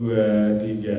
dua tiga.